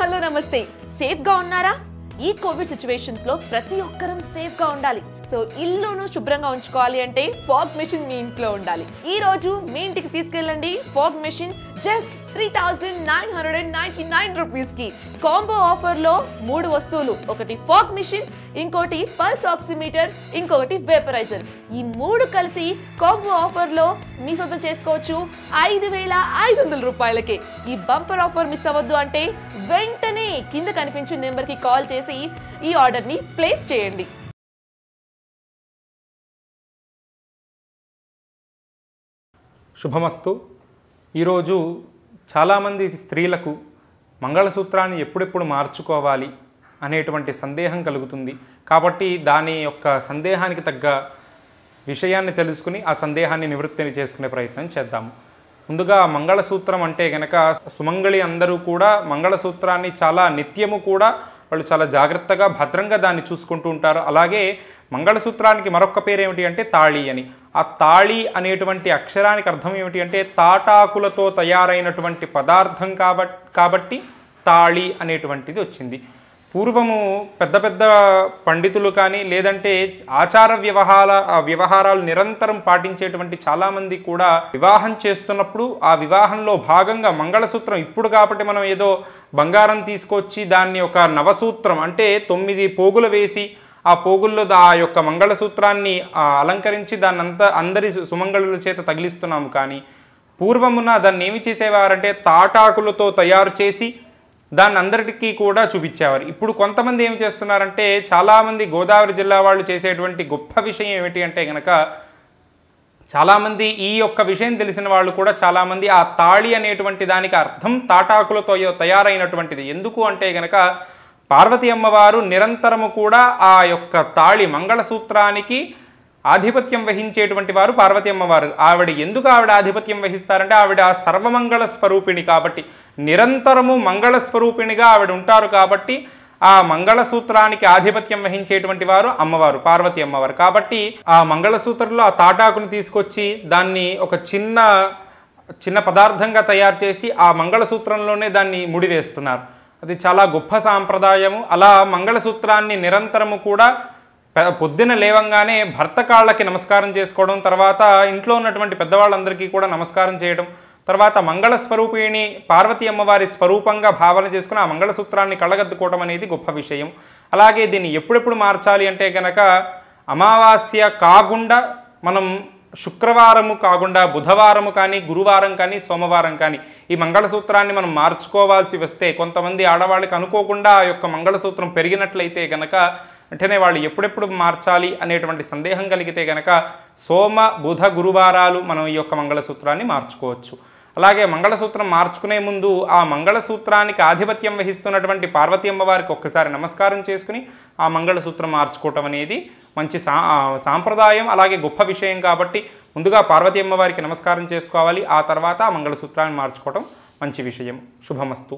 Hello నమస్తే. సేఫ్గా ఉన్నారా? ఈ కోవిడ్ సిచ్యువేషన్స్లో ప్రతి ఒక్కరం సేఫ్గా ఉండాలి. సో ఇల్లును శుభ్రంగా ఉంచుకోవాలి అంటే ఫాగ్ మెషిన్ మీ ఇంట్లో ఉండాలి. ఈ రోజు మీ ఇంటికి తీసుకెళ్ళండి. Fog machine just three thousand nine hundred and ninety nine రూపీస్కి. కాంబో ఆఫర్లో మూడు వస్తువులు. ఒకటి ఫాగ్ మెషిన్ ఇంకోటి పల్స్ ఆక్సిమీటర్ ఇంకొకటి వేపరైజర్ ఈ మూడు కలిసి కాంబో ఆఫర్లో మీ సొంతం చేసుకోవచ్చు ఐదు వేల ఐదు వందల రూపాయలకే. ఈ బంపర్ ఆఫర్ మిస్ అవ్వద్దు అంటే వెంటనే కింద కనిపించే నెంబర్కి కాల్ చేసి ఈ ఆర్డర్ని ప్లేస్ చేయండి. శుభమస్తు. ఈరోజు చాలామంది స్త్రీలకు మంగళసూత్రాన్ని ఎప్పుడెప్పుడు మార్చుకోవాలి అనేటువంటి సందేహం కలుగుతుంది. కాబట్టి దాని యొక్క సందేహానికి తగ్గ విషయాన్ని తెలుసుకుని ఆ సందేహాన్ని నివృత్తిని చేసుకునే ప్రయత్నం చేద్దాము. ముందుగా మంగళసూత్రం అంటే కనుక సుమంగళి అందరూ కూడా మంగళసూత్రాన్ని చాలా నిత్యము కూడా వాళ్ళు చాలా జాగ్రత్తగా భద్రంగా దాన్ని చూసుకుంటూ ఉంటారు. అలాగే మంగళసూత్రానికి మరొక పేరు ఏమిటి అంటే తాళి అని. ఆ తాళి అనేటువంటి అక్షరానికి అర్థం ఏమిటి అంటే తాటాకులతో తయారైనటువంటి పదార్థం కాబట్టి కాబట్టి తాళి అనేటువంటిది వచ్చింది. పూర్వము పెద్ద పెద్ద పండితులు కానీ లేదంటే ఆచార వ్యవహార వ్యవహారాలు నిరంతరం పాటించేటువంటి చాలామంది కూడా వివాహం చేస్తున్నప్పుడు ఆ వివాహంలో భాగంగా మంగళసూత్రం ఇప్పుడు కాబట్టి మనం ఏదో బంగారం తీసుకొచ్చి దాన్ని ఒక నవసూత్రం అంటే తొమ్మిది పోగులు వేసి ఆ పోగుల్లో ఆ యొక్క మంగళసూత్రాన్ని అలంకరించి దాన్ని అంతా అందరి సు- సుమంగళుల చేత తగిలిస్తున్నాము కానీ పూర్వమున దాన్ని ఏమి చేసేవారంటే తాటాకులతో తయారు చేసి దాన్ని అందరికీ కూడా చూపించేవారు. ఇప్పుడు కొంతమంది ఏం చేస్తున్నారంటే చాలామంది గోదావరి జిల్లా వాళ్ళు చేసేటువంటి గొప్ప విషయం ఏమిటి అంటే గనక చాలామంది ఈ యొక్క విషయం తెలిసిన వాళ్ళు కూడా చాలామంది ఆ తాళి అనేటువంటి దానికి అర్థం తాటాకులతో తయారైనటువంటిది. ఎందుకు అంటే గనక పార్వతి అమ్మవారు నిరంతరము కూడా ఆ యొక్క తాళి మంగళసూత్రానికి ఆధిపత్యం వహించేటువంటి వారు పార్వతి అమ్మవారు. ఆవిడ ఎందుకు ఆవిడ ఆధిపత్యం వహిస్తారంటే ఆవిడ సర్వమంగళ స్వరూపిణి కాబట్టి నిరంతరము మంగళ స్వరూపిణిగా ఆవిడ ఉంటారు కాబట్టి ఆ మంగళసూత్రానికి ఆధిపత్యం వహించేటువంటి వారు అమ్మవారు పార్వతి అమ్మవారు. కాబట్టి ఆ మంగళసూత్రంలో ఆ తాటాకుని తీసుకొచ్చి దాన్ని ఒక చిన్న చిన్న పదార్థంగా తయారు చేసి ఆ మంగళసూత్రంలోనే దాన్ని ముడివేస్తున్నారు. అది చాలా గొప్ప సాంప్రదాయము. అలా మంగళసూత్రాన్ని నిరంతరము కూడా పొద్దున లేవంగానే భర్త కాళ్ళకి నమస్కారం చేసుకోవడం తర్వాత ఇంట్లో ఉన్నటువంటి పెద్దవాళ్ళందరికీ కూడా నమస్కారం చేయడం తర్వాత మంగళ స్వరూపిణి పార్వతి అమ్మవారి స్వరూపంగా భావన చేసుకుని ఆ మంగళసూత్రాన్ని కళ్ళగద్దుకోవడం అనేది గొప్ప విషయం. అలాగే దీన్ని ఎప్పుడెప్పుడు మార్చాలి అంటే కనుక అమావాస్య కాకుండా మనం శుక్రవారము కాకుండా బుధవారము కానీ గురువారం కానీ సోమవారం కానీ ఈ మంగళసూత్రాన్ని మనం మార్చుకోవాల్సి వస్తే కొంతమంది ఆడవాళ్ళకి అనుకోకుండా ఆ యొక్క మంగళసూత్రం పెరిగినట్లయితే కనుక వెంటనే వాళ్ళు ఎప్పుడెప్పుడు మార్చాలి అనేటువంటి సందేహం కలిగితే గనక సోమ బుధ గురువారాలు మనం ఈ యొక్క మంగళసూత్రాన్ని మార్చుకోవచ్చు. అలాగే మంగళసూత్రం మార్చుకునే ముందు ఆ మంగళసూత్రానికి ఆధిపత్యం వహిస్తున్నటువంటి పార్వతీ అమ్మవారికి ఒక్కసారి నమస్కారం చేసుకుని ఆ మంగళసూత్రం మార్చుకోవటం అనేది మంచి సా సాంప్రదాయం అలాగే గొప్ప విషయం కాబట్టి ముందుగా పార్వతీ అమ్మవారికి నమస్కారం చేసుకోవాలి. ఆ తర్వాత ఆ మంగళసూత్రాన్ని మార్చుకోవటం మంచి విషయం. శుభమస్తు.